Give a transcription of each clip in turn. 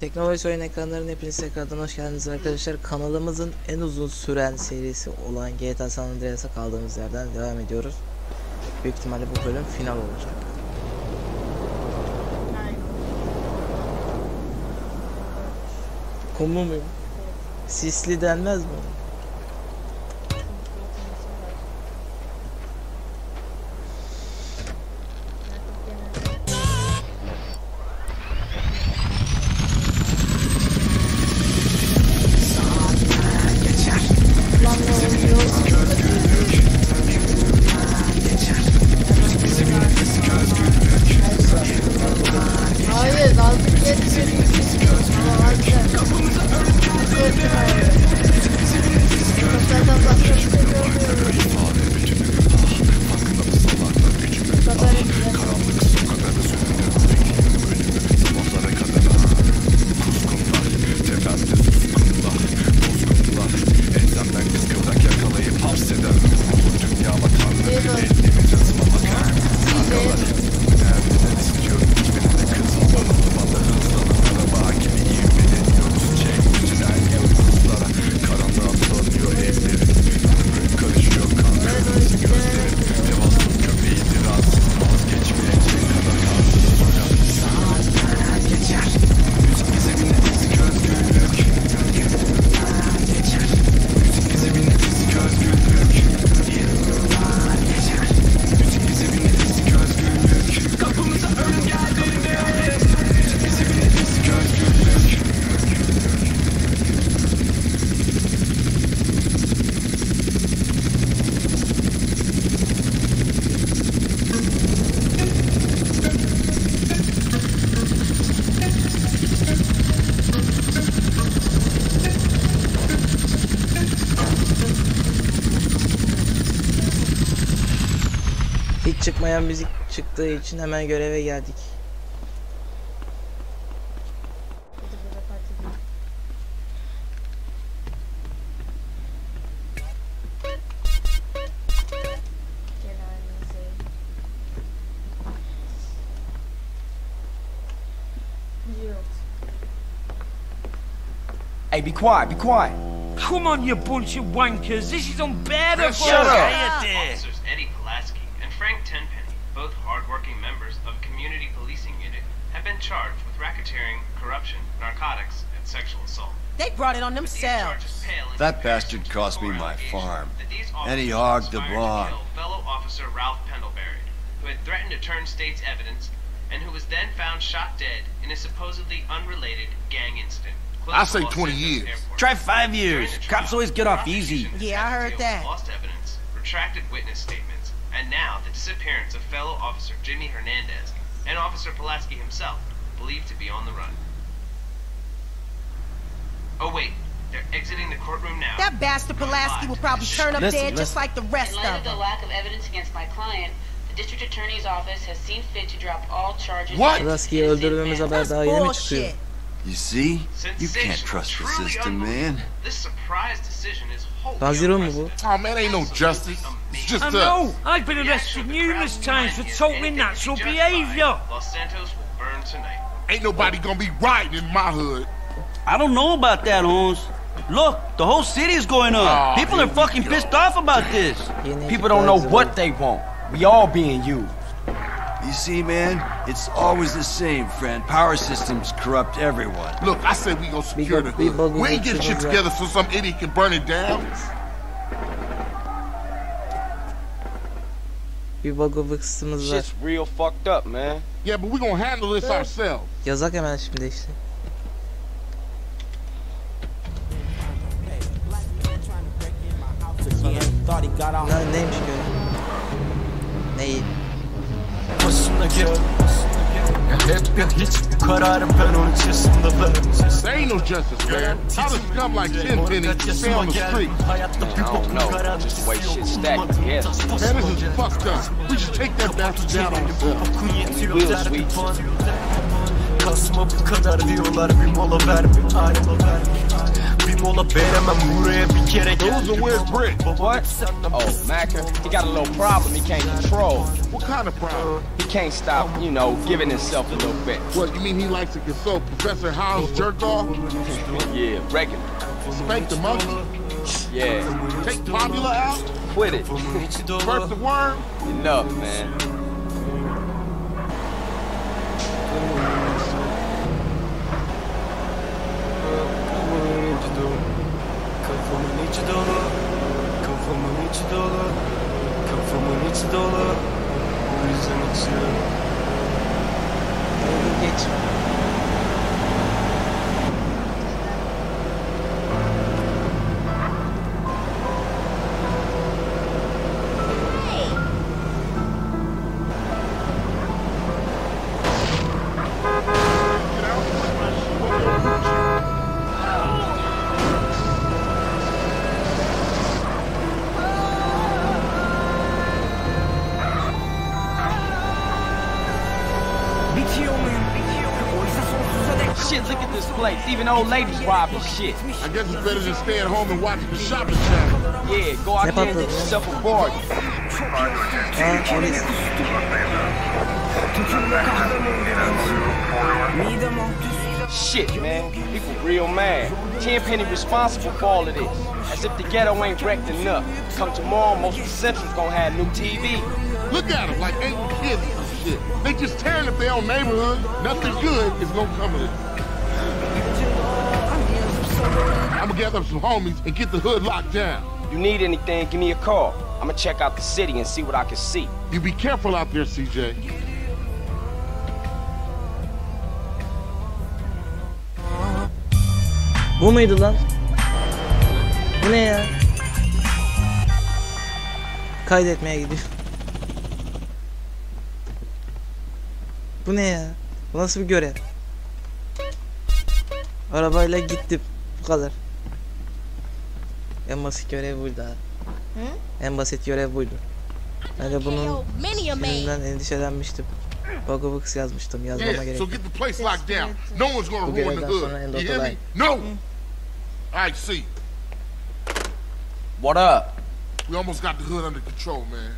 Teknoloji oyun ekranlarının hepinize tekrardan hoş geldiniz arkadaşlar. Kanalımızın en uzun süren serisi olan GTA San Andreas'a kaldığımız yerden devam ediyoruz. Büyük ihtimalle bu bölüm final olacak. Kumu mu? Sisli denmez mi? Çıkmayan müzik çıktığı için hemen göreve geldik. Hey, be quiet, be quiet. Come on, you bunch of wankers. This is unbearable. Shut up. Been charged with racketeering, corruption, narcotics, and sexual assault. They brought it on themselves. charges pale in That bastard cost me my farm. that these And he hogged the conspired to blonde. Fellow officer Ralph Pendlebury, who had threatened to turn state's evidence, and who was then found shot dead in a supposedly unrelated gang incident. I say 20 years. Airport. Try five years. Cops always get off easy. Yeah, I heard that. Lost evidence, retracted witness statements, and now the disappearance of fellow officer Jimmy Hernandez and Officer Pulaski himself, believed to be on the run. Oh wait, they're exiting the courtroom now. That bastard Going Pulaski will probably the turn up Listen, dead just like the rest In light of of the them. lack of evidence against my client, the district attorney's office has seen fit to drop all charges. What? against Pulaski'yi innocent öldürdüğümüz men. haber That's daha yeni çıkıyor? bullshit. You see? You can't trust the truly system, man. This surprise decision is wholly Lan zero mu bu? Oh man, ain't no justice. It's just I us. know. I've been arrested action of the numerous times for behind totally natural to be justified, behaviour. Los Santos will burn tonight. Ain't nobody gonna be riding in my hood. I don't know about that, Holmes. Look, the whole city is going up. Oh, People are fucking go. pissed off about this. People don't know what they want. We all being used. You see, man? It's always the same, friend. Power systems corrupt everyone. Look, I said we gonna secure the bug- big hood. We ain't will get get shit together so some idiot can burn it down. Bir bug'ı bıksımız var. Shit's real fucked up, man. Yeah, but we gonna handle this ourselves. Yazak hemen şimdi işte. Ne, neymiş ki öyle? Neyi? Başına gel Hep ya hiç kararım ben onun çizimde There ain't no justice, man. How does scum like Tenpenny stay on the street? Hayatta bir I don't bokun know. garantisi Just the way yok. shit's stacked, yeah. Man, this is fucked up. We should take that bastard down ourselves. Bokun yetiyor will, der bir sweet. puan Kasma bu kadar diyorlar bir mola ver bir ayrıla ver bir mola veremem buraya bir kere Who's geldim the weird brick? What? Oh, Macker, he got a little problem he can't control. What kind of problem? He can't stop, you know, giving himself a little bit. What, you mean he likes to consult Professor House jerk off? Yeah, regular. Spank the monkey? Yeah, Take Popular out? quit it. Burst the worm? Enough, man. İçi dolu Kafamın içi dolu Kafamın içi dolu O yüzden içiyorum Oldu geç. Shit, look at this place. Even old ladies robbing shit. I guess it's better than staying home and watching the shopping channel. Yeah, go out there and get yourself a bargain. Aa polis. midem alt üst. Shit, man. People real mad. Tenpenny responsible for all of this. As if the ghetto ain't wrecked enough. Come tomorrow, most of the Central's gonna have new TV. Look at them like ain't kids and shit. They just tearing up their own neighborhood. Nothing good is gonna come of it. I'm gonna gather up some homies and get the hood locked down. You need anything, give me a call. I'ma check out the city and see what I can see. You be careful out there, CJ. Bu muydu lan? Bu ne ya? Kaydetmeye gidiyor. Bu ne ya? Bu nasıl bir görev? Arabayla gittim. Bu kadar. En basit görev buydu ha. En basit görev buydu. Ben de bunun yüzünden endişelenmiştim. Bug'a kız yazmıştım. Yazmama Yeah, gerek so yok. get the place locked down. No one's gonna Bu ruin the görevden hood. sonra en You hear olay. me? No! Alright, see. What up? We almost got the hood under control, man.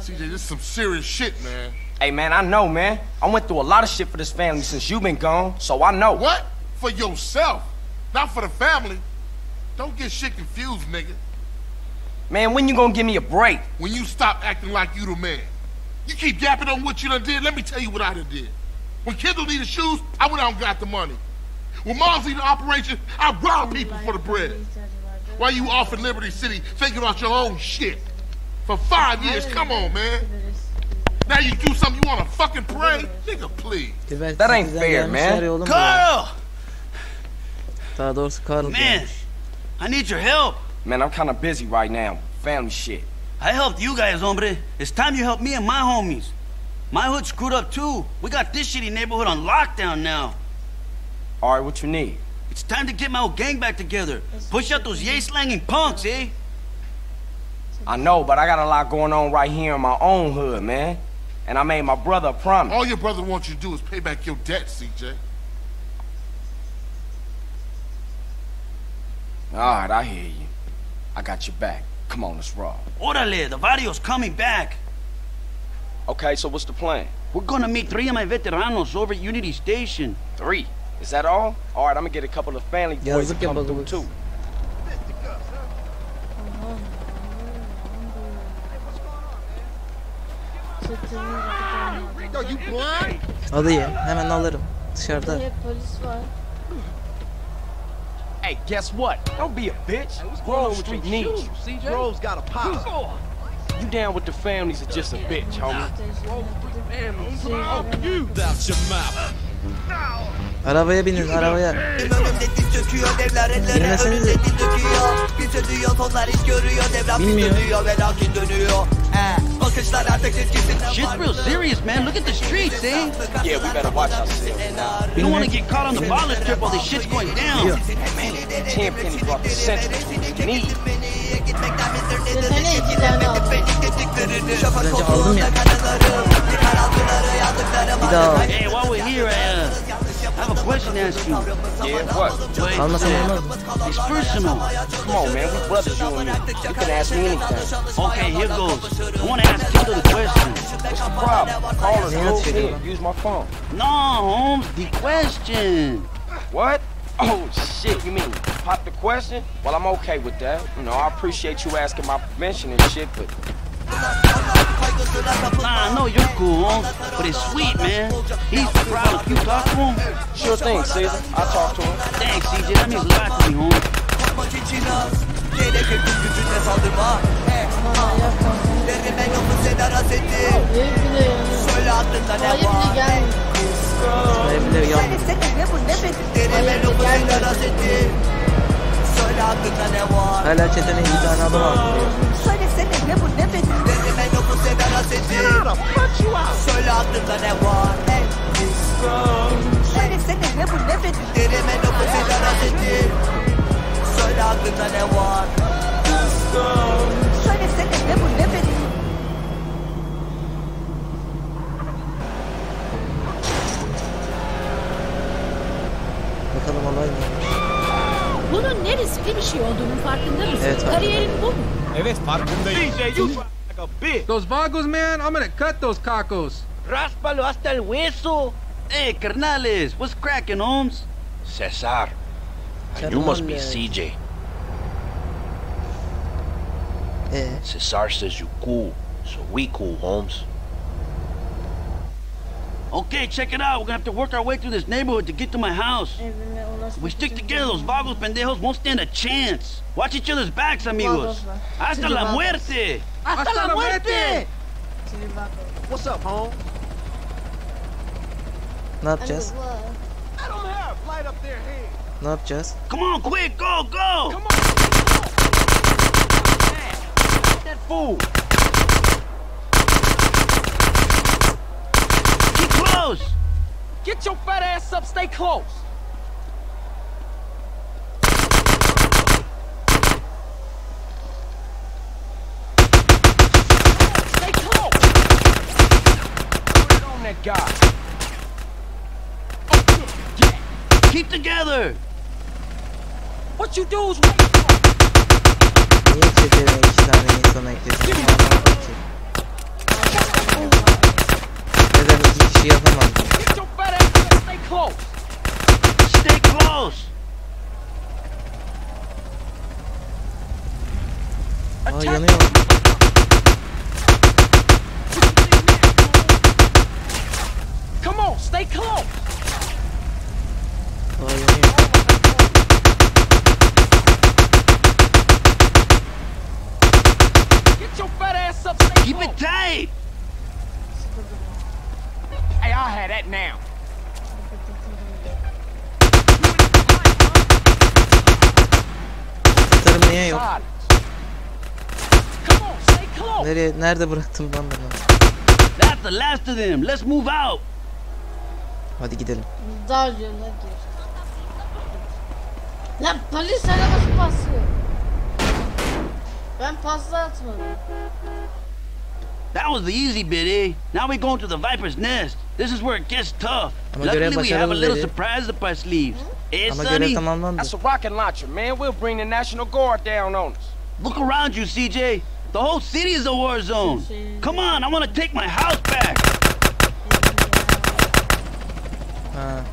CJ, this is some serious shit, man. Hey, man, I know, man. I went through a lot of shit for this family since you've been gone, so I know. What? For yourself, not for the family. Don't get shit confused, nigga. Man, when you gonna give me a break? When you stop acting like you the man. You keep yapping on what you done did, let me tell you what I done did. When Kendl needed shoes, I went out and got the money. When Mom's needed operation, I robbed people for the bread. While you off in Liberty City thinking about your own shit. For five years, come on, man. Now you do something you wanna fucking pray? Nigga, please. That ain't fair, man. ya oğlum buraya. Carl! Daha doğrusu Carl Man, gelmiş. I need your help. Man, I'm kinda busy right now. Family shit. I helped you guys, hombre. It's time you help me and my homies. My hood screwed up too. We got this shitty neighborhood on lockdown now. All right, what you need? It's time to get my old gang back together. Push out those yay slanging punks, eh? I know, but I got a lot going on right here in my own hood, man. And I made my brother a promise. All your brother wants you to do is pay back your debt, CJ. All right, I hear you. I got your back. Come on, let's roll. Orale, the Vario's coming back. Okay, so what's the plan? We're gonna meet three of my veteranos over at Unity Station. Three. Is that all? All right, I'm gonna get a couple of family boys to come through balık. too. Yo, you blind? Alayım. Hemen alırım. Dışarıda. Hep polis var. Hey, guess what? Don't be a bitch. Grove Street needs you. Grove's got a pop. You down with the families are just a bitch, homie. Without your mouth Arabaya binin arabaya. Dinlesenize. Bilmiyor. Shit's real serious, man. Look at the streets, eh? Yeah, we better watch ourselves. You don't want to get caught on the violence trip while this shit's going down. Tenpenny brought the central to need. Desene iki tane aldım. Az önce aldım ya. Bir daha. Hey, while we're here, uh, I have a question to ask you. Yeah, what? But Almasam it's, olmaz mı? it's personal. Come on, man. We brothers, you and me. You can ask me anything. Okay, here goes. I want to ask Tito the question. What's the problem? Call us, Yeah, go it, here. man. Use my phone. No, Holmes, the question. What? Oh, shit, you mean pop the question? Well, I'm okay with that. You know, I appreciate you asking my permission and shit, but Nah, I know you're cool, but it's sweet, man. He's the. If you talk to him? Sure thing, Caesar. I talk to him. Thanks, CJ. That means a lot to me, homie. Ne var ne var Hala çetene iyi tane adam var Söylesene ne bu ne benim Derime sever haseti Söyle aklında ne var ey Söylesene ne bu ne benim Derime bu sever haseti Söyle aklında ne var Söylesene ne bu ne benim Bakalım olay neymiş. Bunun ne riskli bir şey olduğunun farkında mısın? Evet, farkındayım. Kariyerin bu mu? Evet farkındayım. DJ. Those vagos, man, I'm gonna cut those cacos. Ráspalo hasta el hueso. Hey, carnales, what's cracking, Holmes? Cesar. And you must be CJ. Ee, eh. Cesar says you cool, so we cool, Holmes. Okay, check it out. We're gonna have to work our way through this neighborhood to get to my house. If we stick together, those vagos pendejos won't stand a chance. Watch each other's backs, amigos. Hasta la muerte. Hasta la muerte! What's up, home? ne yapacağız? I don't have light up their head. Ne yapacağız? Come on, quick, go, go. Come on. That fool. Keep close. Get your fat ass up. Stay close. Stay close. Put it on that guy. Oh. Yeah. Keep together. What you do is wait for. Niye çetene iki tane insan eklesin? Anlamadım ki. Neden iki kişi yapamam? Get your fat ass up. Stay close. Stay close. Aa yanıyor. Come on, stay close. Aa yanıyor. Get your fat ass up. Stay Keep close. it tight. That now. Tutarım niye yok? Nereye, nerede bıraktım ben bunu? That's the last of them. Let's move out. Hadi gidelim. Dar yoluna gir. Lan polis arabası paslıyor. Ben pasta atmadım. That was the easy bit, eh? Now we're going to the Viper's Nest. This is where it gets tough. Luckily, we have a little surprise up our sleeves. Eh, Ama görev Sonny? That's a rocket launcher, man. We'll bring the National Guard down on us. Look around you, CJ. The whole city is a war zone. Come on, I want to take my house back. Ha.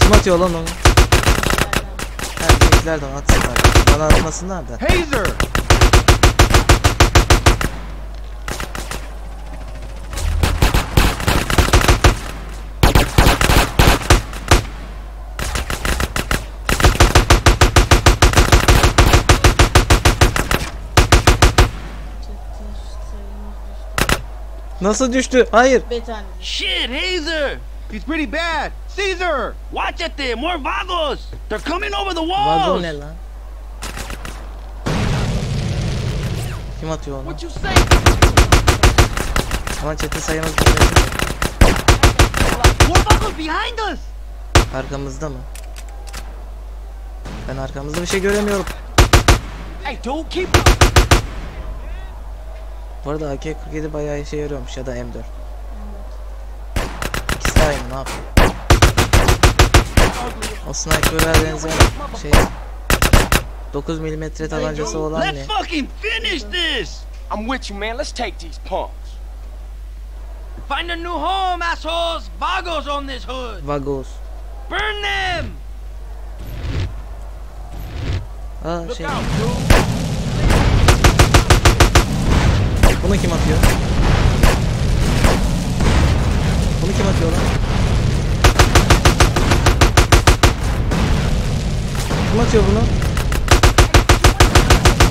Kim atıyor lan onu? Ha bizimkilerden atsınlar. Bana atmasınlar da. Hazer! Nasıl düştü? Hayır. Shit, Hazer! He's pretty bad! Caesar! Watch it there, more vagos! They're coming over the Vagon walls! ne lan? Kim atıyor onu? What you say? Ama çete sayımız More vagos behind us! Arkamızda mı? Ben arkamızda bir şey göremiyorum. Hey, dude, keep up. Bu arada AK-47 bayağı işe yarıyormuş ya da M4. İkisi de aynı ne yapayım? O sniper'a benzeyen şey 9 mm tabancası olan ne? Let's fucking finish this! I'm with you, man. Let's take these punks. Find a new home, assholes! Vagos on this hood! Vagos. Burn them! Aa şey. Bunu kim atıyor? Bunu kim atıyor lan? Kim atıyor bunu?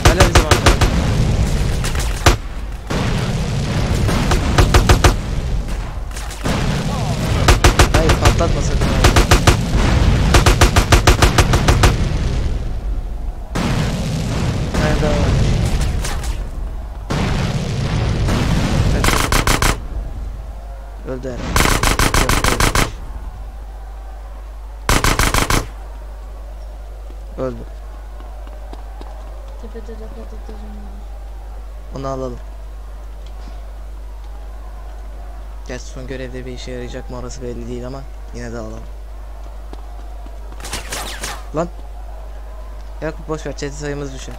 Hala bizim arkadaş. Hayır patlatma sakın. Ölmemiş. Öldü. Tepede de var. Onu alalım. Gerçi son görevde bir işe yarayacak mı orası belli değil ama yine de alalım. Lan. Yakup boş ver çete sayımız düşer.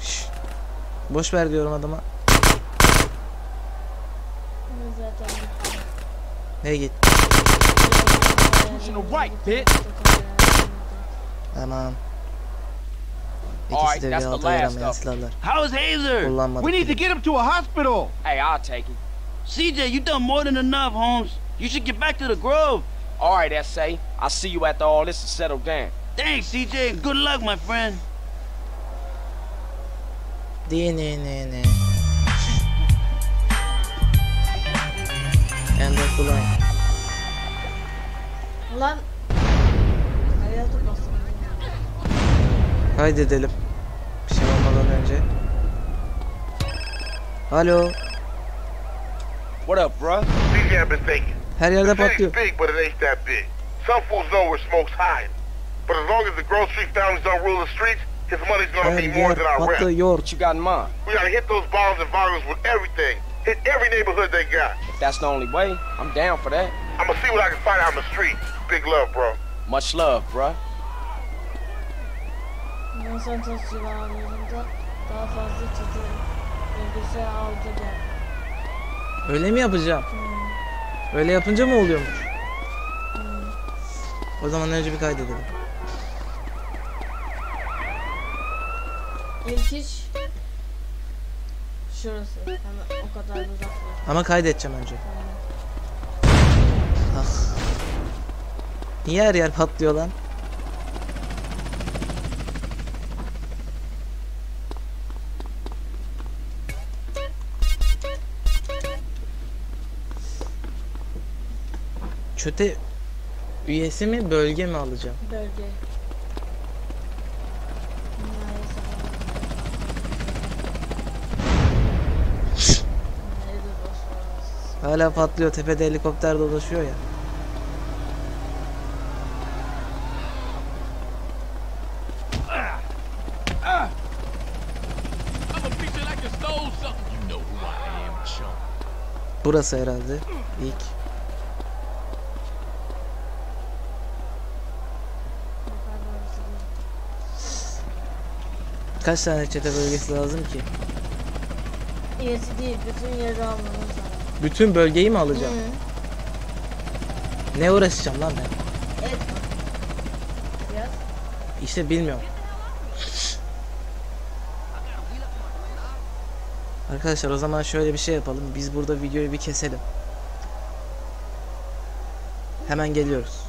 Şşş. Boş ver diyorum adama. Ne git. Pushing the right, bitch. Aman. Alright, İkisi de bir that's the last yaramayan of 'em. silahlar. How's Hazer? Kullanmadık. We need to get him to a hospital. Hey, I'll take him. CJ, you done more than enough, Holmes. You should get back to the Grove. All right, S.A. I'll see you after all this is settled down. Thanks, CJ, good luck, my friend. Di Kaydedelim. Bir şey olmadan önce. Alo. What up, bro? CJ, I've been thinking. Her yerde The patlıyor. big, but it ain't that big. Some fools know where smoke's hiding. But as long as the Grove Street families don't rule the streets, his money's gonna Her be more yer than our rent. patlıyor. What you got in mind? We gotta hit those bombs and volumes with everything. Hit every neighborhood they got. If that's the only way, I'm down for that. I'ma see what I can find out in the streets. Big love, bro. Much love, bruh. Sen silah aldığında daha fazla tutarım. Bilgisayar aldı gel. Öyle mi yapacağım? Öyle yapınca mı oluyormuş? O zaman önce bir kaydedelim. İlk iş şurası. Hemen o kadar uzak değil. Ama kaydedeceğim önce. Ah. Niye her yer patlıyor lan? Çöte üyesi mi bölge mi alacağım? Bölge. Hala patlıyor tepede helikopter dolaşıyor ya. I'm a picture like you stole something. You know who I am, chump. Burası herhalde ilk. Kaç tane çete bölgesi lazım ki? İyisi değil. Bütün yeri almamız lazım. Bütün bölgeyi mi alacağım? Ne uğraşacağım lan ben? Evet. Biraz. İşte bilmiyorum. Arkadaşlar o zaman şöyle bir şey yapalım. Biz burada videoyu bir keselim. Hemen geliyoruz.